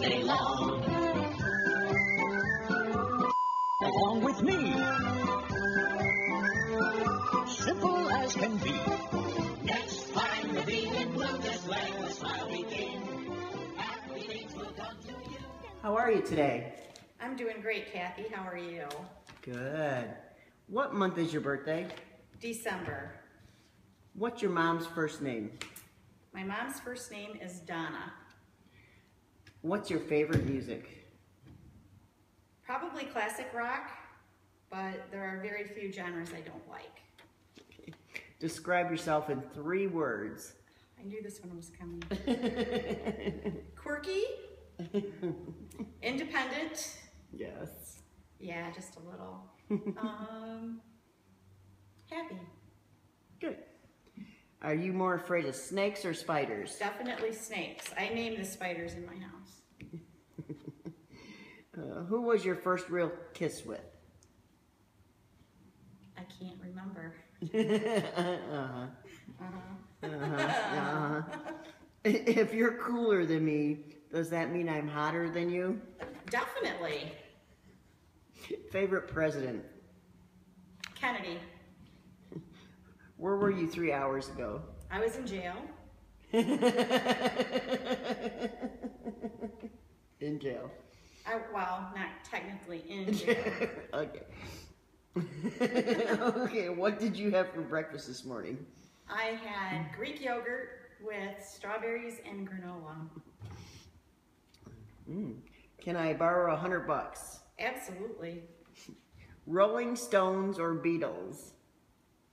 day long. Along with me. Simple as can be. Next time let the smile begin. Happy will come to you. How are you today? I'm doing great, Cathy. How are you? Good. What month is your birthday? December. What's your mom's first name? My mom's first name is Donna. What's your favorite music? Probably classic rock, but there are very few genres I don't like. Describe yourself in three words. I knew this one was coming. Quirky, independent, yes. yeah, just a little. Um, happy, Good. Are you more afraid of snakes or spiders? definitely snakes. I name the spiders in my house. Uh, who was your first real kiss with? I can't remember. uh-huh. Uh-huh. Uh-huh. Uh-huh. If you're cooler than me, does that mean I'm hotter than you? Definitely. Favorite president? Kennedy. Where were you three hours ago? I was in jail. In jail. I, well, not technically in jail. okay. okay, what did you have for breakfast this morning? I had Greek yogurt with strawberries and granola. Mm. Can I borrow a hundred bucks? Absolutely. Rolling Stones or Beatles?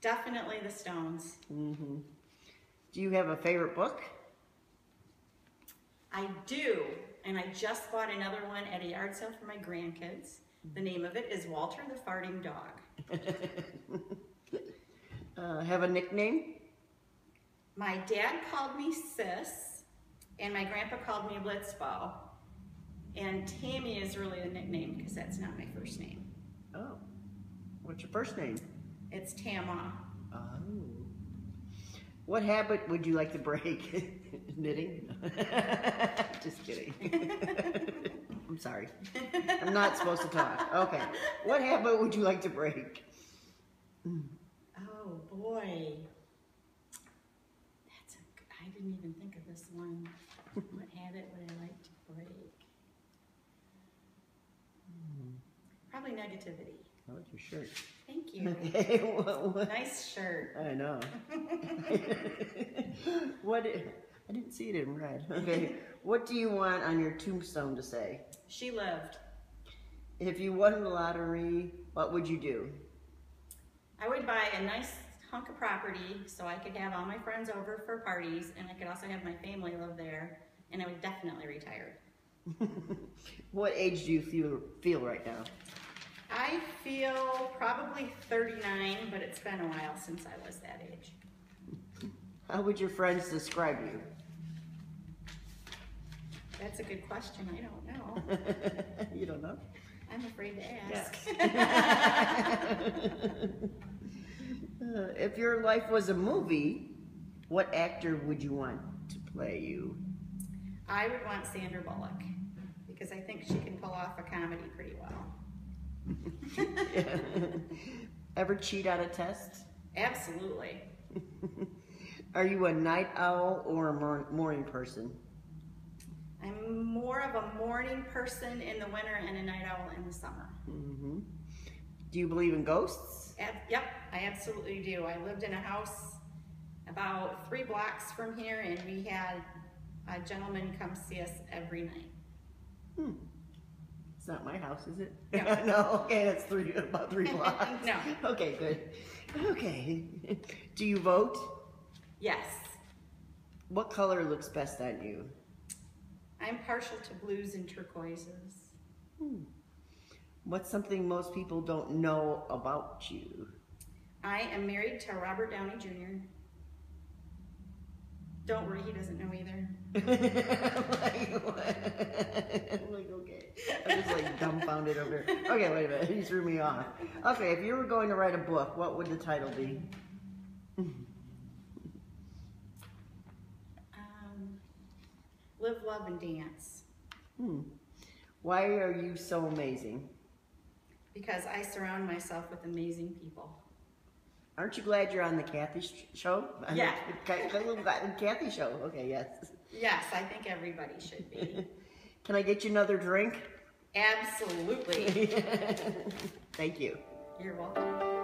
Definitely the Stones. hmm Do you have a favorite book? I do, and I just bought another one at a yard sale for my grandkids. The name of it is Walter the Farting Dog. Uh, have a nickname? My dad called me Sis, and my grandpa called me Blitzbow. And Tammy is really a nickname because that's not my first name. Oh. What's your first name? It's Tama. Oh. What habit would you like to break? Knitting? Just kidding. I'm sorry. I'm not supposed to talk. Okay. What habit would you like to break? Oh boy. That's a, g- I didn't even think of this one. What habit would I like to break? Hmm. Probably negativity. Oh, like your shirt. Thank you. Okay. What, what, nice shirt. I know. what? I didn't see it in red. Okay. What do you want on your tombstone to say? She lived. If you won the lottery, what would you do? I would buy a nice hunk of property so I could have all my friends over for parties and I could also have my family live there and I would definitely retire. What age do you feel feel right now? I feel probably 39, but it's been a while since I was that age. How would your friends describe you? That's a good question. I don't know. you don't know? I'm afraid to ask. Uh, if your life was a movie, what actor would you want to play you? I would want Sandra Bullock because I think she can pull off a comedy pretty well. Ever cheat on a test? Absolutely. Are you a night owl or a morning person? I'm more of a morning person in the winter and a night owl in the summer. hmm Do you believe in ghosts? Ab- yep, I absolutely do. I lived in a house about three blocks from here, and we had a gentleman come see us every night. Hmm. It's not my house, is it? No. no. Okay, that's three about three blocks. No. Okay, good. Okay. Do you vote? Yes, What color looks best on you? I'm partial to blues and turquoises. Hmm. What's something most people don't know about you? I am married to Robert Downey Jr. Don't worry, he doesn't know either. like, what? I'm like, okay. I'm just like dumbfounded over here. Okay, wait a minute. You threw me off. Okay, if you were going to write a book, what would the title be? Um, live, love, and dance. Hmm. Why are you so amazing? Because I surround myself with amazing people. Aren't you glad you're on the Cathy show? Yeah. the Cathy show. Okay, yes. Yes, I think everybody should be. Can I get you another drink? Absolutely. Thank you. You're welcome.